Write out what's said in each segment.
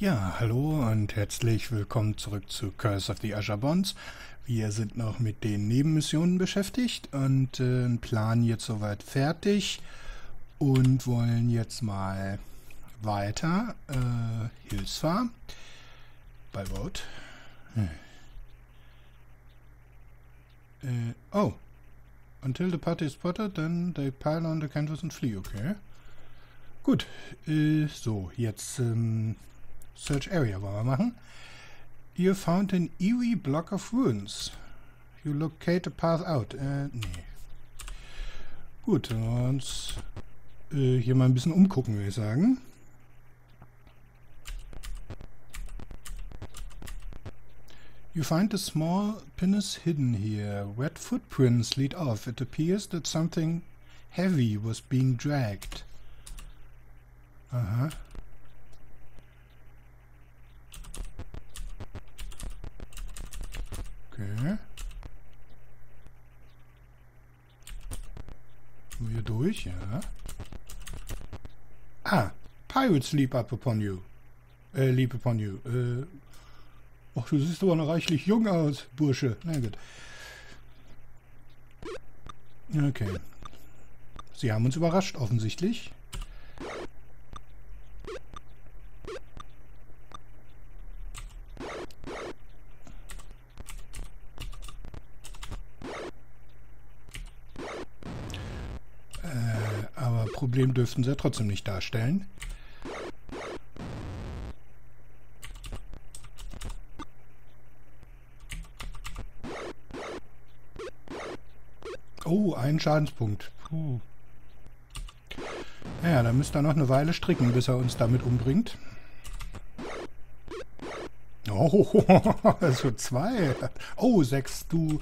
Ja, hallo und herzlich willkommen zurück zu Curse of the Azure Bonds. Wir sind noch mit den Nebenmissionen beschäftigt und äh, Plan jetzt soweit fertig und wollen jetzt mal weiter äh, Hilsfahr bei Vote. Hm. Äh, oh. Until the party is spotted, then they pile on the canvas and flee, okay. Gut, äh, so, jetzt ähm, Search Area wollen wir machen. You found an eerie block of ruins. You locate a path out. Äh, nee. Gut, dann wir uns äh, hier mal ein bisschen umgucken, würde ich sagen. You find a small pinnace hidden here. Wet footprints lead off. It appears that something heavy was being dragged. Aha. Okay. Nur hier durch, ja. Ah, Pirates leap up upon you. Äh, leap upon you. Äh, ach, du siehst aber noch reichlich jung aus, Bursche. Na gut. Okay. Sie haben uns überrascht, offensichtlich. Problem dürften sie ja trotzdem nicht darstellen. Oh, ein Schadenspunkt. Puh. Ja, da müsste er noch eine Weile stricken, bis er uns damit umbringt. Oh, also zwei. Oh, sechs. Du,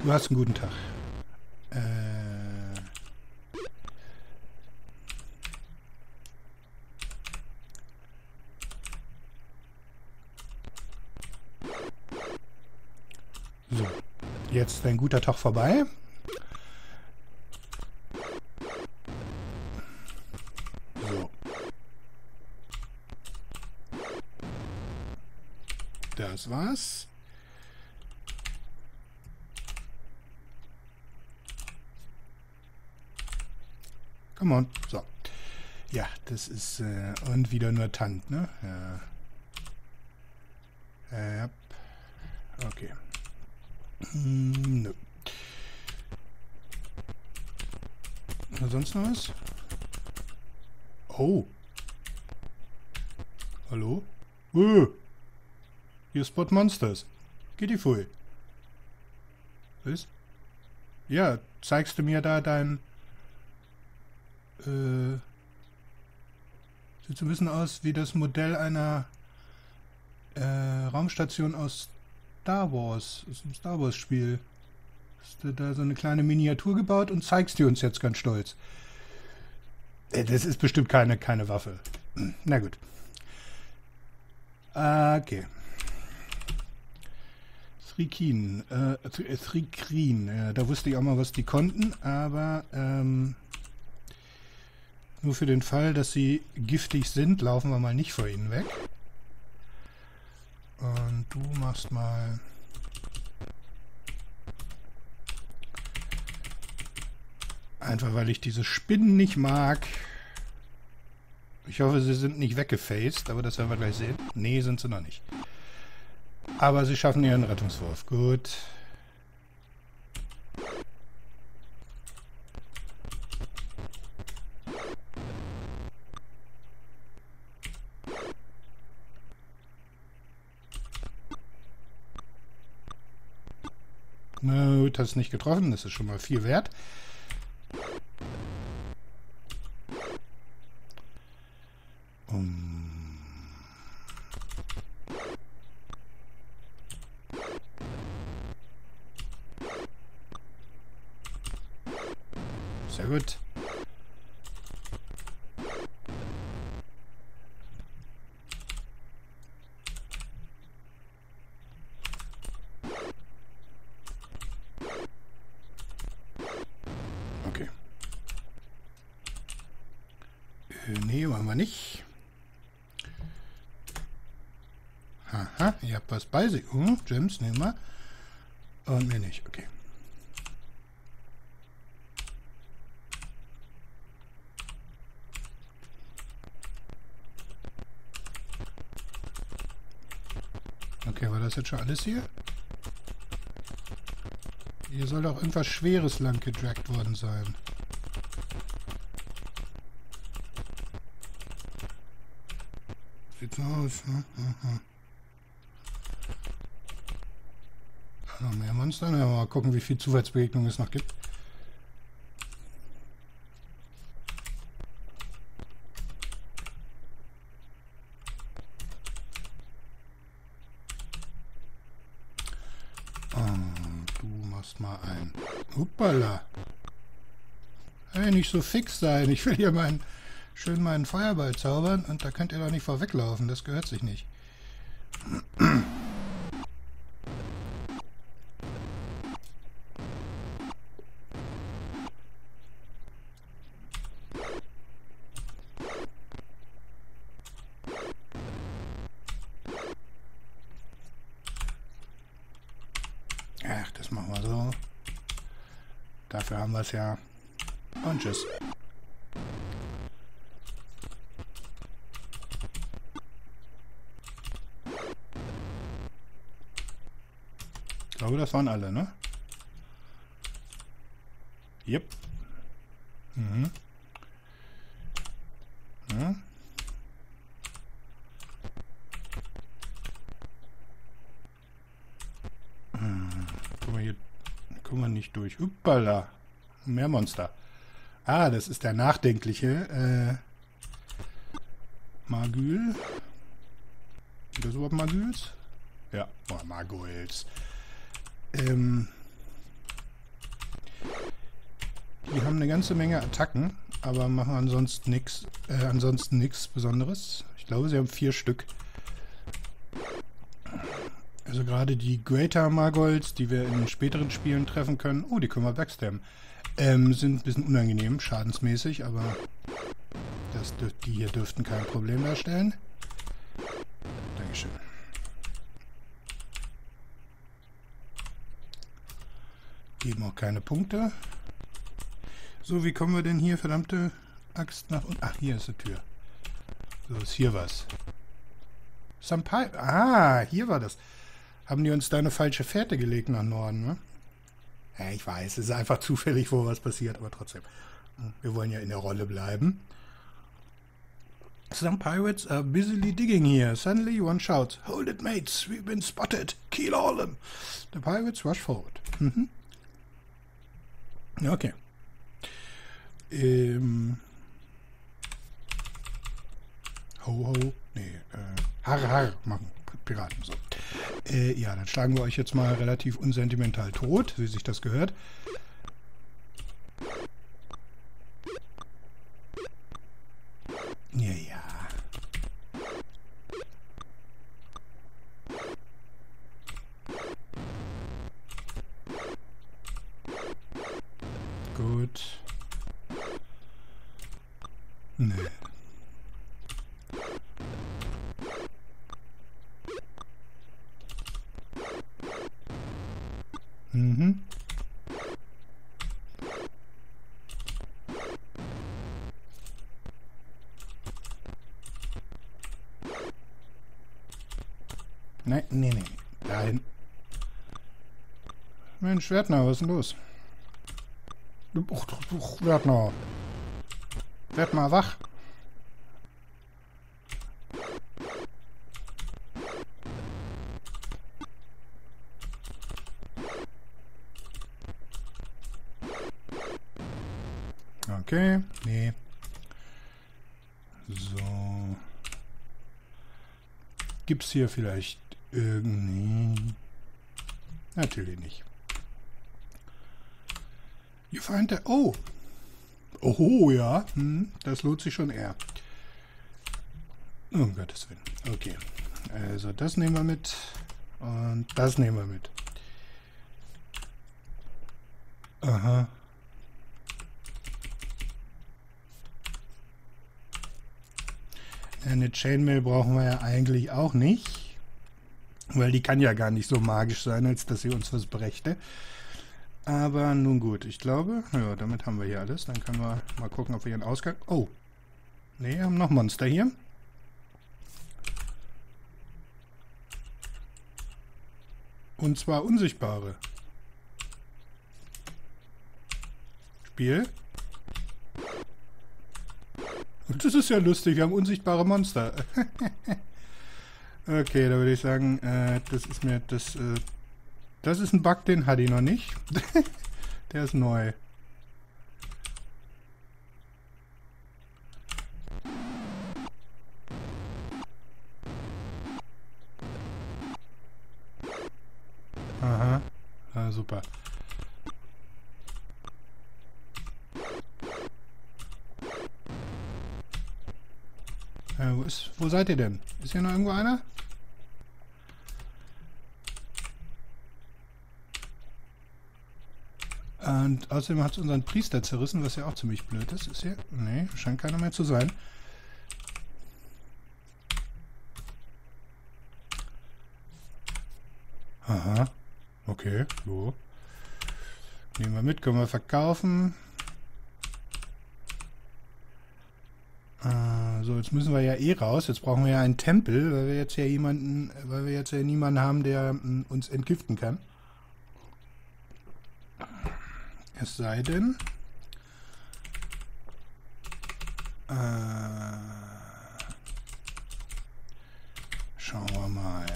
du hast einen guten Tag. Äh... jetzt ein guter Tag vorbei. So. Das war's. Come on. So. Ja, das ist äh, und wieder nur Tant, ne? Ja. Äh, okay. Hm, nö. Na, sonst noch was? Oh. Hallo? Uh. You spot monsters. Geht die voll. Was? Ja, zeigst du mir da dein... Äh... Sieht so ein bisschen aus wie das Modell einer äh, Raumstation aus Star Wars. Das ist ein Star Wars Spiel. Hast du da so eine kleine Miniatur gebaut und zeigst die uns jetzt ganz stolz. Äh, das ist bestimmt keine, keine Waffe. Na gut. Okay. Thrikin. Äh, Thrikin. Ja, da wusste ich auch mal, was die konnten, aber ähm, nur für den Fall, dass sie giftig sind, laufen wir mal nicht vor ihnen weg. Und du machst mal... Einfach weil ich diese Spinnen nicht mag. Ich hoffe, sie sind nicht weggefaced, aber das werden wir gleich sehen. Nee, sind sie noch nicht. Aber sie schaffen ihren Rettungswurf. Gut. Gut, hat es nicht getroffen. Das ist schon mal viel wert. Um. Sehr gut. Sich. Uh, Gems, nehmen wir. Und mir nicht, okay. Okay, war das jetzt schon alles hier? Hier soll doch irgendwas Schweres lang gedragt worden sein. Sieht so aus, ne? Aha. Noch mehr Monster? Na, mal gucken, wie viel Zufallsbegegnungen es noch gibt. Hoppala. Hey, nicht so fix sein. Ich will hier meinen, schön meinen Feuerball zaubern und da könnt ihr doch nicht vorweglaufen. Das gehört sich nicht. Ach, das machen wir so. Dafür haben wir es ja. Und tschüss. Ich glaube, das waren alle, ne? Yep. Mhm. Ja. Hm. Guck mal hier Kommen wir nicht durch. Uppala. Mehr Monster. Ah, das ist der nachdenkliche äh, Magül. Sind das überhaupt Magüls? Ja, oh, Maguls. Ähm, die haben eine ganze Menge Attacken, aber machen ansonsten nichts äh, ansonsten nichts Besonderes. Ich glaube, sie haben vier Stück. Also gerade die Greater Margolds, die wir in späteren Spielen treffen können, oh, die können wir backstabben, ähm, sind ein bisschen unangenehm, schadensmäßig, aber das, die hier dürften kein Problem darstellen. Dankeschön. Geben auch keine Punkte. So, wie kommen wir denn hier, verdammte Axt, nach unten? Ach, hier ist die Tür. So, ist hier was. Sampai. Ah, hier war das haben die uns da eine falsche Fährte gelegt nach Norden, ne? Ja, ich weiß, es ist einfach zufällig, wo was passiert, aber trotzdem. Wir wollen ja in der Rolle bleiben. Some pirates are busily digging here. Suddenly one shouts, Hold it, mates, we've been spotted. Kill all them. The pirates rush forward. Mhm. Okay. Ähm. Ho, ho. Nee, äh, har, har machen. Piraten. So. Äh, ja, dann schlagen wir euch jetzt mal relativ unsentimental tot, wie sich das gehört. Ja, ja. Gut. Nee. Mhm. Nein, nee, nee. Dahin. Mensch, Wertner, was ist denn los? Uch, uch, Wertner. Werd mal wach. Okay, nee. So. Gibt's hier vielleicht irgendwie... Natürlich nicht. You find the... Oh! Oh, ja. Hm, das lohnt sich schon eher. Um Gottes Willen. Okay. Also das nehmen wir mit. Und das nehmen wir mit. Aha. Eine Chainmail brauchen wir ja eigentlich auch nicht. Weil die kann ja gar nicht so magisch sein, als dass sie uns was brächte. Aber nun gut, ich glaube, ja, damit haben wir hier alles. Dann können wir mal gucken, ob wir hier einen Ausgang... Oh, wir haben noch Monster hier. Und zwar unsichtbare. Spiel. Das ist ja lustig, wir haben unsichtbare Monster. okay, da würde ich sagen, äh, das ist mir, das, äh, das ist ein Bug, den hatte ich noch nicht. Der ist neu. Aha. Ah, super. Äh, wo, ist, wo seid ihr denn? Ist hier noch irgendwo einer? Und außerdem hat es unseren Priester zerrissen, was ja auch ziemlich blöd ist. Ist hier? Nee, scheint keiner mehr zu sein. Aha. Okay, so. Nehmen wir mit, können wir verkaufen. Äh, so, jetzt müssen wir ja eh raus. Jetzt brauchen wir ja einen Tempel, weil wir jetzt ja jemanden, weil wir jetzt ja niemanden haben, der mm, uns entgiften kann. Es sei denn. Äh, schauen wir mal.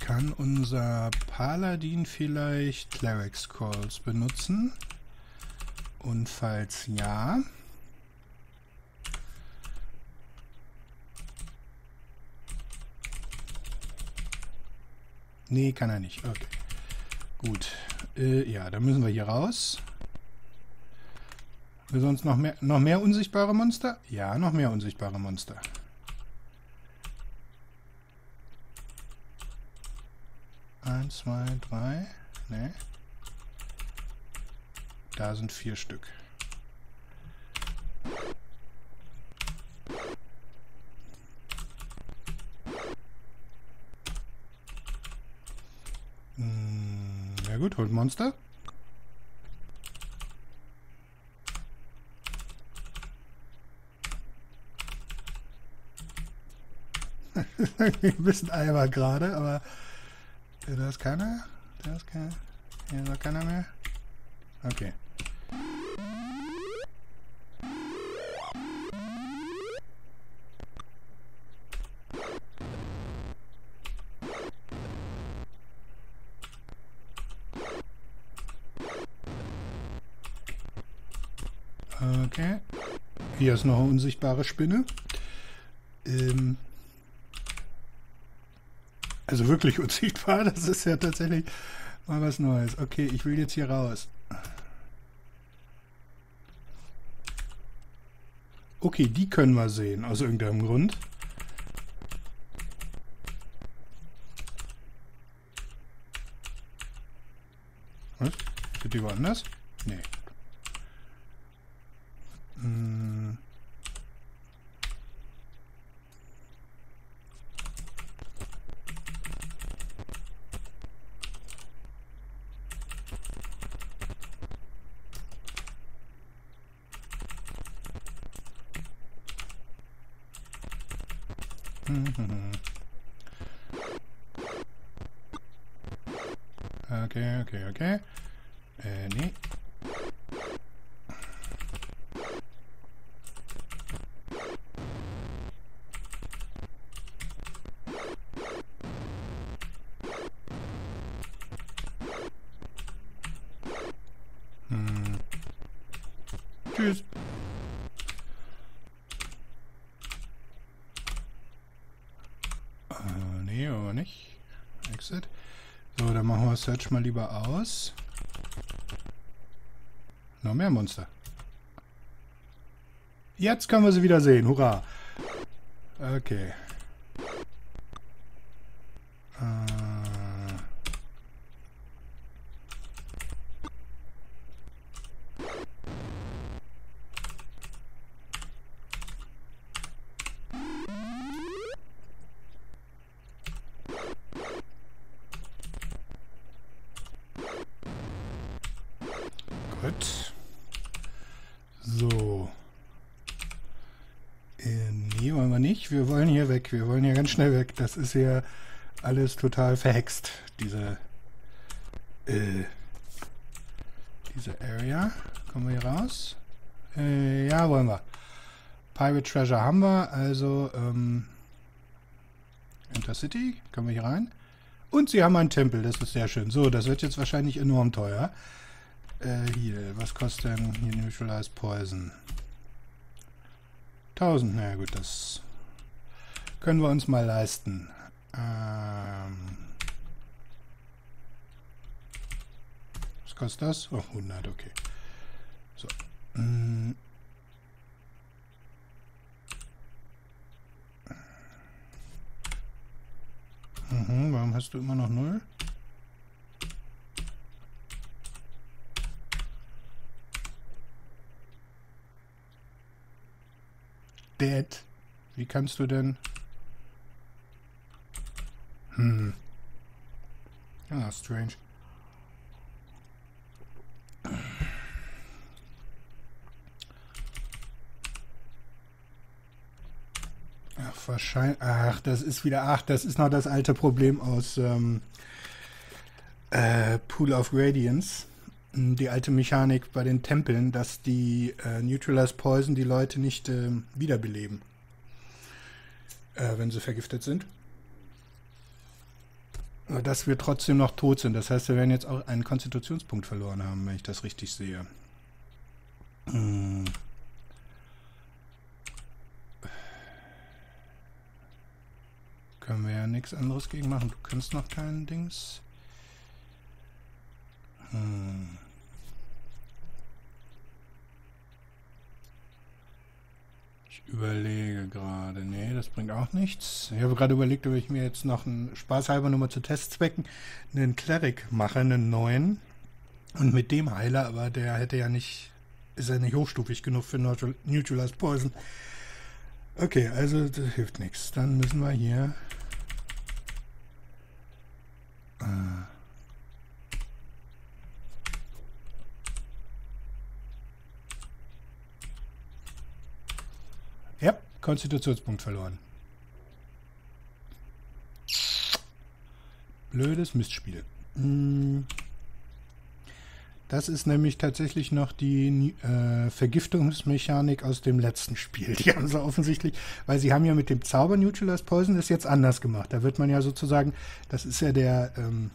Kann unser Paladin vielleicht Clerics Calls benutzen? Und falls ja... Nee, kann er nicht. Okay. Gut. Äh, ja, dann müssen wir hier raus. Wir sonst noch mehr, noch mehr unsichtbare Monster? Ja, noch mehr unsichtbare Monster. Eins, zwei, drei. Ne. Da sind vier Stück. Hm, ja gut, holt Monster. ein bisschen Eimer gerade, aber da ist keiner. Da ist keiner. Hier ist keiner mehr. Okay. Ist noch eine unsichtbare Spinne. Ähm also wirklich unsichtbar. Das ist ja tatsächlich mal was Neues. Okay, ich will jetzt hier raus. Okay, die können wir sehen, aus irgendeinem Grund. Was? Sind die woanders? Nee. Hm. Okay, okay, okay. Nee. Nicht. Exit. So, dann machen wir Search mal lieber aus. Noch mehr Monster. Jetzt können wir sie wieder sehen. Hurra. Okay. Äh. Gut. So. Äh, nee, wollen wir nicht. Wir wollen hier weg. Wir wollen hier ganz schnell weg. Das ist ja alles total verhext, diese, äh, diese Area. Kommen wir hier raus? Äh, ja, wollen wir. Pirate Treasure haben wir, also, ähm, Intercity, können wir hier rein. Und sie haben einen Tempel, das ist sehr schön. So, das wird jetzt wahrscheinlich enorm teuer. Äh, hier, was kostet denn hier Neutralized Poison? 1000, naja gut, das können wir uns mal leisten. Ähm was kostet das? Oh, 100, okay. So. Mm. Mhm, warum hast du immer noch null? Dead. Wie kannst du denn... Hm. Ah, strange. Ach, wahrscheinlich. Ach, das ist wieder. Ach, das ist noch das alte Problem aus ähm, äh, Pool of Radiance. Die alte Mechanik bei den Tempeln, dass die äh, Neutralize Poison die Leute nicht äh, wiederbeleben, äh, wenn sie vergiftet sind. Aber dass wir trotzdem noch tot sind. Das heißt, wir werden jetzt auch einen Konstitutionspunkt verloren haben, wenn ich das richtig sehe. Hm. Können wir ja nichts anderes gegen machen. Du kannst noch keinen Dings. Ich überlege gerade. Nee, das bringt auch nichts. Ich habe gerade überlegt, ob ich mir jetzt noch einen Spaßhalber nur mal zu Testzwecken einen Cleric mache, einen neuen. Und mit dem Heiler, aber der hätte ja nicht, ist ja nicht hochstufig genug für Neutralized Poison. Okay, also das hilft nichts. Dann müssen wir hier. Äh, Ja, Konstitutionspunkt verloren. Blödes Mistspiel. Hm. Das ist nämlich tatsächlich noch die äh, Vergiftungsmechanik aus dem letzten Spiel. Die haben sie offensichtlich, weil sie haben ja mit dem Zauber Neutralized Poison das jetzt anders gemacht. Da wird man ja sozusagen, das ist ja der, ähm,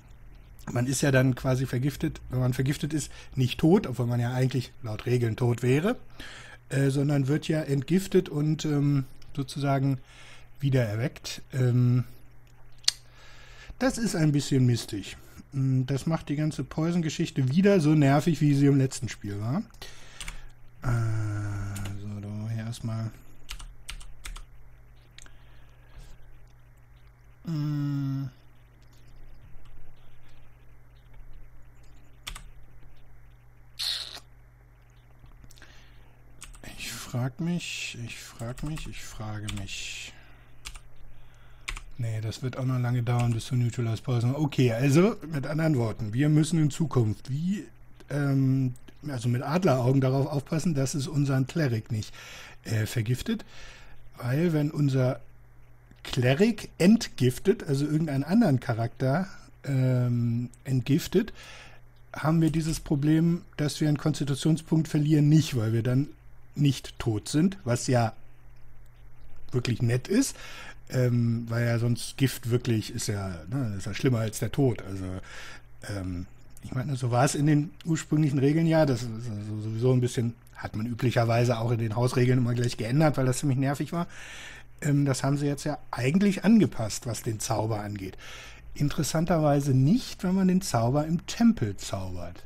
man ist ja dann quasi vergiftet, wenn man vergiftet ist, nicht tot, obwohl man ja eigentlich laut Regeln tot wäre. Äh, sondern wird ja entgiftet und ähm, sozusagen wiedererweckt. Ähm, das ist ein bisschen mistig. Hm, das macht die ganze Poison-Geschichte wieder so nervig, wie sie im letzten Spiel war. Äh, so, da hier erstmal. Hm. Frag mich, ich frag mich, ich frage mich. Nee, das wird auch noch lange dauern bis zu Neutralize Poison. Okay, also mit anderen Worten, wir müssen in Zukunft wie, ähm, also mit Adleraugen darauf aufpassen, dass es unseren Cleric nicht äh, vergiftet. Weil wenn unser Cleric entgiftet, also irgendeinen anderen Charakter ähm, entgiftet, haben wir dieses Problem, dass wir einen Konstitutionspunkt verlieren, nicht, weil wir dann nicht tot sind, was ja wirklich nett ist, ähm, weil ja sonst Gift wirklich ist ja, ne, ist ja schlimmer als der Tod. Also ähm, ich meine, so war es in den ursprünglichen Regeln ja. Das ist also sowieso ein bisschen, hat man üblicherweise auch in den Hausregeln immer gleich geändert, weil das ziemlich nervig war. Ähm, das haben sie jetzt ja eigentlich angepasst, was den Zauber angeht. Interessanterweise nicht, wenn man den Zauber im Tempel zaubert.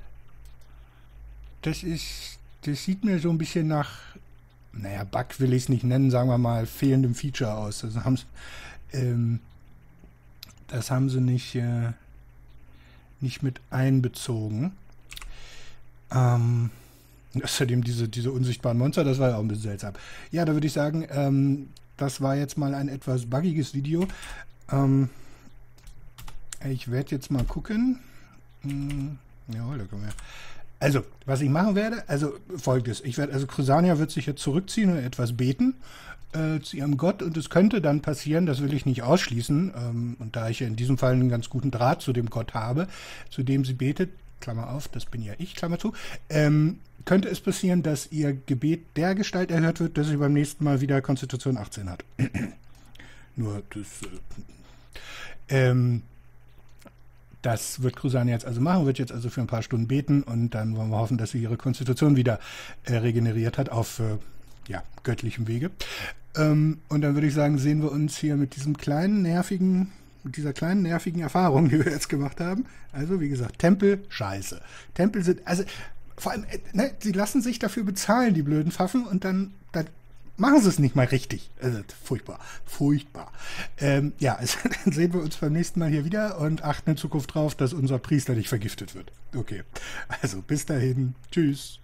Das ist das sieht mir so ein bisschen nach, naja, Bug will ich es nicht nennen, sagen wir mal, fehlendem Feature aus. Das haben, ähm, das haben sie nicht, äh, nicht mit einbezogen. Ähm, außerdem diese, diese unsichtbaren Monster, das war ja auch ein bisschen seltsam. Ja, da würde ich sagen, ähm, das war jetzt mal ein etwas buggiges Video. Ähm, ich werde jetzt mal gucken. Hm, jawohl, da kommen wir. Also, was ich machen werde, also folgendes. Ich werde, also Crysania wird sich jetzt zurückziehen und etwas beten äh, zu ihrem Gott und es könnte dann passieren, das will ich nicht ausschließen, ähm, und da ich ja in diesem Fall einen ganz guten Draht zu dem Gott habe, zu dem sie betet, Klammer auf, das bin ja ich, Klammer zu, ähm, könnte es passieren, dass ihr Gebet der Gestalt erhört wird, dass sie beim nächsten Mal wieder Konstitution 18 hat. Nur das. Äh, ähm, das wird Crusane jetzt also machen, wird jetzt also für ein paar Stunden beten und dann wollen wir hoffen, dass sie ihre Konstitution wieder äh, regeneriert hat auf äh, ja, göttlichem Wege. Ähm, und dann würde ich sagen, sehen wir uns hier mit diesem kleinen, nervigen, mit dieser kleinen, nervigen Erfahrung, die wir jetzt gemacht haben. Also, wie gesagt, Tempel, scheiße. Tempel sind, also, vor allem, äh, ne, sie lassen sich dafür bezahlen, die blöden Pfaffen, und dann, dann machen sie es nicht mal richtig. Also, furchtbar, furchtbar. Ähm, ja, also, dann sehen wir uns beim nächsten Mal hier wieder und achten in Zukunft drauf, dass unser Priester nicht vergiftet wird. Okay, also bis dahin, tschüss.